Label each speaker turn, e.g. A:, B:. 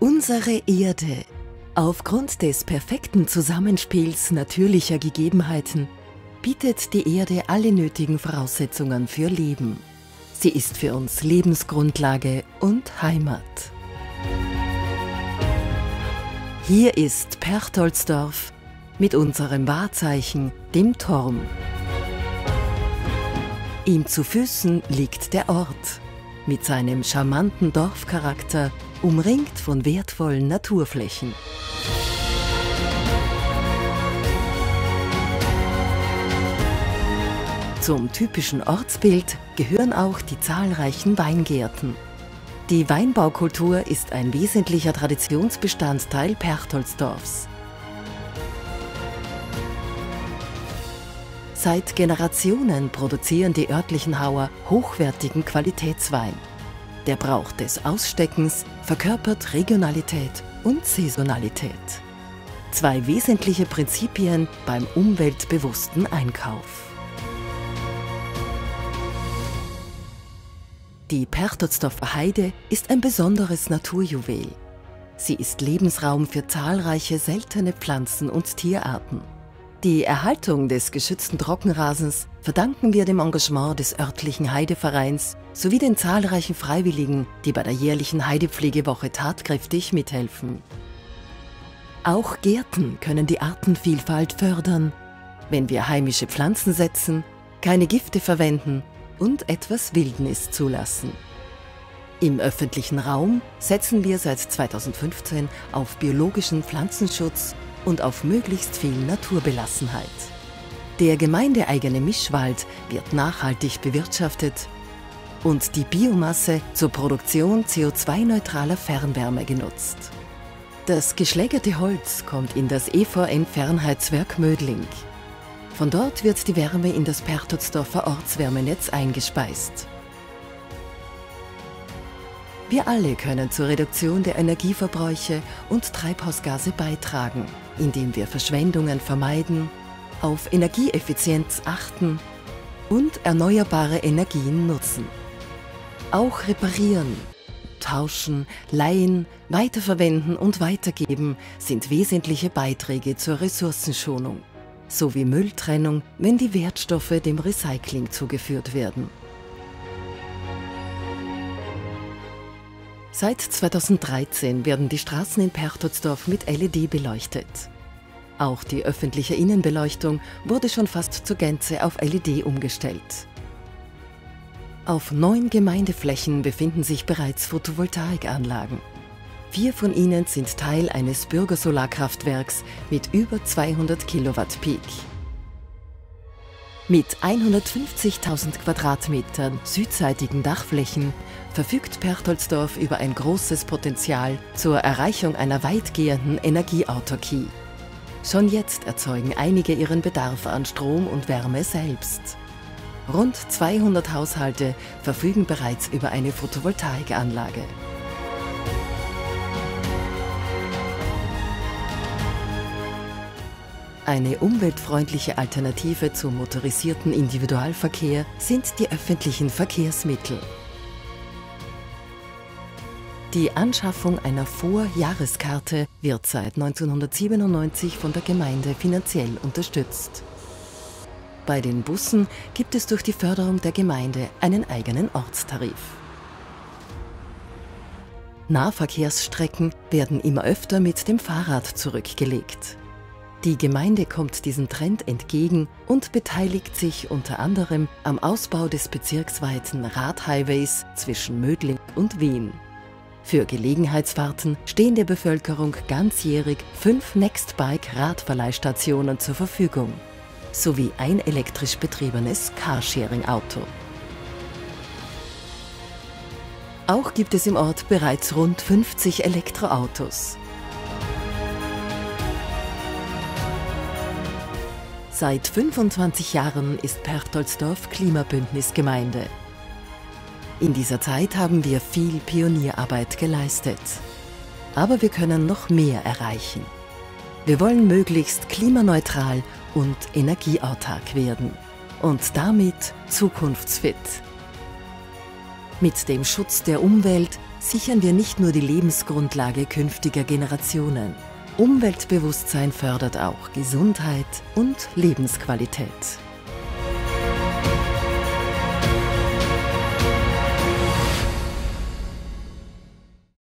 A: Unsere Erde. Aufgrund des perfekten Zusammenspiels natürlicher Gegebenheiten bietet die Erde alle nötigen Voraussetzungen für Leben. Sie ist für uns Lebensgrundlage und Heimat. Hier ist Perchtoldsdorf mit unserem Wahrzeichen, dem Turm. Ihm zu Füßen liegt der Ort mit seinem charmanten Dorfcharakter, umringt von wertvollen Naturflächen. Zum typischen Ortsbild gehören auch die zahlreichen Weingärten. Die Weinbaukultur ist ein wesentlicher Traditionsbestandteil Perchtoldsdorfs. Seit Generationen produzieren die örtlichen Hauer hochwertigen Qualitätswein. Der Brauch des Aussteckens verkörpert Regionalität und Saisonalität. Zwei wesentliche Prinzipien beim umweltbewussten Einkauf. Die Perchtoldsdorfer Heide ist ein besonderes Naturjuwel. Sie ist Lebensraum für zahlreiche seltene Pflanzen und Tierarten. Die Erhaltung des geschützten Trockenrasens verdanken wir dem Engagement des örtlichen Heidevereins sowie den zahlreichen Freiwilligen, die bei der jährlichen Heidepflegewoche tatkräftig mithelfen. Auch Gärten können die Artenvielfalt fördern, wenn wir heimische Pflanzen setzen, keine Gifte verwenden und etwas Wildnis zulassen. Im öffentlichen Raum setzen wir seit 2015 auf biologischen Pflanzenschutz und auf möglichst viel Naturbelassenheit. Der gemeindeeigene Mischwald wird nachhaltig bewirtschaftet und die Biomasse zur Produktion CO2-neutraler Fernwärme genutzt. Das geschlägerte Holz kommt in das EVN-Fernheitswerk Mödling. Von dort wird die Wärme in das Pertutsdorfer Ortswärmenetz eingespeist. Wir alle können zur Reduktion der Energieverbräuche und Treibhausgase beitragen, indem wir Verschwendungen vermeiden, auf Energieeffizienz achten und erneuerbare Energien nutzen. Auch reparieren, tauschen, leihen, weiterverwenden und weitergeben sind wesentliche Beiträge zur Ressourcenschonung, sowie Mülltrennung, wenn die Wertstoffe dem Recycling zugeführt werden. Seit 2013 werden die Straßen in Perchtoldsdorf mit LED beleuchtet. Auch die öffentliche Innenbeleuchtung wurde schon fast zur Gänze auf LED umgestellt. Auf neun Gemeindeflächen befinden sich bereits Photovoltaikanlagen. Vier von ihnen sind Teil eines Bürgersolarkraftwerks mit über 200 Kilowatt Peak. Mit 150.000 Quadratmetern südseitigen Dachflächen verfügt Perchtoldsdorf über ein großes Potenzial zur Erreichung einer weitgehenden Energieautarkie. Schon jetzt erzeugen einige ihren Bedarf an Strom und Wärme selbst. Rund 200 Haushalte verfügen bereits über eine Photovoltaikanlage. Eine umweltfreundliche Alternative zum motorisierten Individualverkehr sind die öffentlichen Verkehrsmittel. Die Anschaffung einer Vorjahreskarte wird seit 1997 von der Gemeinde finanziell unterstützt. Bei den Bussen gibt es durch die Förderung der Gemeinde einen eigenen Ortstarif. Nahverkehrsstrecken werden immer öfter mit dem Fahrrad zurückgelegt. Die Gemeinde kommt diesem Trend entgegen und beteiligt sich unter anderem am Ausbau des bezirksweiten Radhighways zwischen Mödling und Wien. Für Gelegenheitsfahrten stehen der Bevölkerung ganzjährig fünf Nextbike-Radverleihstationen zur Verfügung sowie ein elektrisch betriebenes Carsharing-Auto. Auch gibt es im Ort bereits rund 50 Elektroautos. Seit 25 Jahren ist Perchtoldsdorf Klimabündnisgemeinde. In dieser Zeit haben wir viel Pionierarbeit geleistet. Aber wir können noch mehr erreichen. Wir wollen möglichst klimaneutral und energieautark werden und damit zukunftsfit. Mit dem Schutz der Umwelt sichern wir nicht nur die Lebensgrundlage künftiger Generationen. Umweltbewusstsein fördert auch Gesundheit und Lebensqualität.